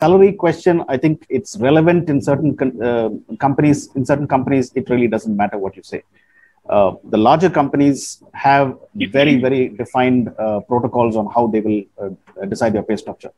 salary question, I think it's relevant in certain uh, companies. In certain companies, it really doesn't matter what you say. Uh, the larger companies have very, very defined uh, protocols on how they will uh, decide your pay structure.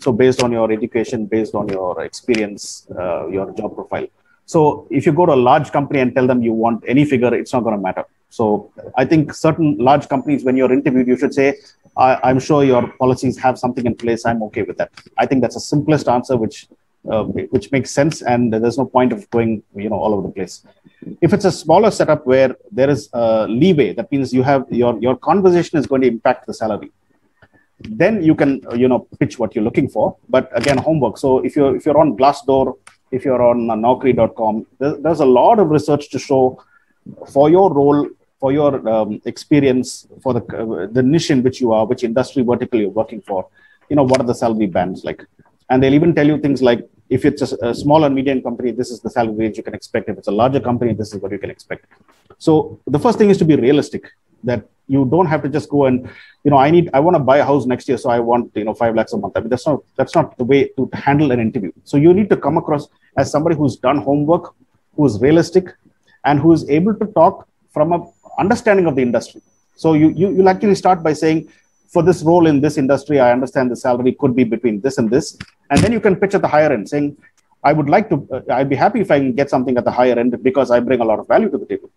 So, based on your education, based on your experience, uh, your job profile. So, if you go to a large company and tell them you want any figure, it's not going to matter. So, I think certain large companies, when you're interviewed, you should say, I, am sure your policies have something in place. I'm okay with that. I think that's the simplest answer, which uh, which makes sense, and there's no point of going you know all over the place. If it's a smaller setup where there is a leeway, that means you have your your conversation is going to impact the salary. Then you can you know pitch what you're looking for. But again, homework. So if you're if you're on Glassdoor, if you're on Naukri.com, there, there's a lot of research to show for your role for your um, experience for the uh, the niche in which you are, which industry vertical you're working for, you know, what are the salary bands like? And they'll even tell you things like, if it's a, a small and medium company, this is the salary range you can expect. If it's a larger company, this is what you can expect. So the first thing is to be realistic that you don't have to just go and, you know, I need, I want to buy a house next year, so I want, you know, five lakhs a month. I mean, that's not, that's not the way to handle an interview. So you need to come across as somebody who's done homework, who's realistic, and who is able to talk from a understanding of the industry. So you, you you'll actually start by saying, for this role in this industry, I understand the salary could be between this and this, and then you can pitch at the higher end, saying, I would like to, uh, I'd be happy if I can get something at the higher end because I bring a lot of value to the table.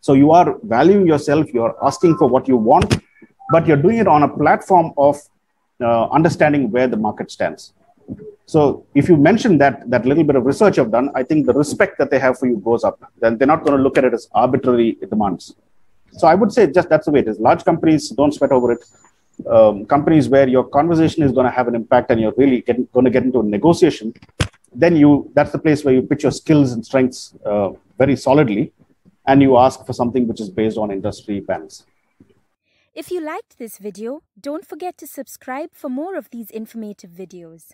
So you are valuing yourself, you're asking for what you want, but you're doing it on a platform of uh, understanding where the market stands. So if you mention that that little bit of research you've done, I think the respect that they have for you goes up. Then they're not going to look at it as arbitrary demands. So I would say just that's the way it is. Large companies don't sweat over it. Um, companies where your conversation is going to have an impact and you're really getting, going to get into a negotiation, then you that's the place where you pitch your skills and strengths uh, very solidly, and you ask for something which is based on industry bands. If you liked this video, don't forget to subscribe for more of these informative videos.